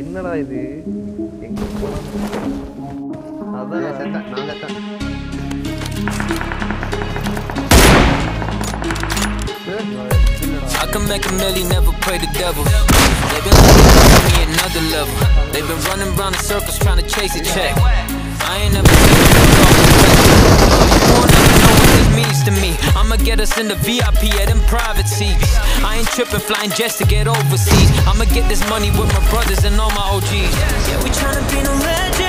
என்னடா இது எங்க போலாம் அதான் நான் செத்தேன் நான் செத்தேன் I can make a million, never pray the devil. They've been looking for me another level. They've been running round in circles trying to chase a check. I ain't never I'ma us in the VIP at them private seats. I ain't tripping, flying jets to get overseas. I'ma get this money with my brothers and all my OGs. Yeah, we tryna be no legends.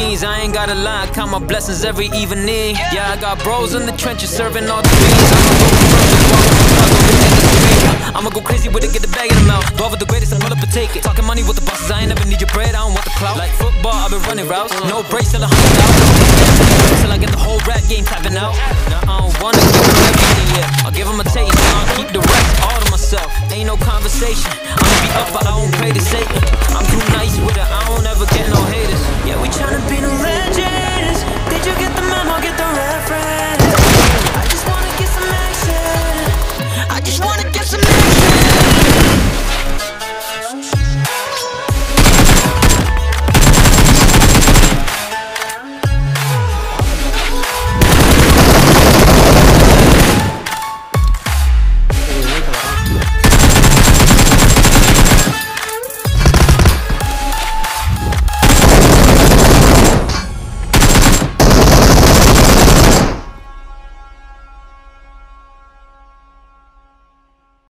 These I ain't gotta lie, count my blessings every evening. Yeah, I got bros in the trenches serving all the beans. I'ma go crazy with it, get the bag in the mouth. Dog with the greatest, I pull up and take it. Talking money with the bosses, I ain't never need your bread, I don't want the clout. Like football, I've been running routes. No breaks till a hundred thousand. Till I get the whole rap game tapping out. Now I don't wanna give them everything yet. I'll give them a taste, I'll keep the rest all to myself. Ain't no conversation. I'ma be up, but I won't pray to Satan. I'm too nice with it, I don't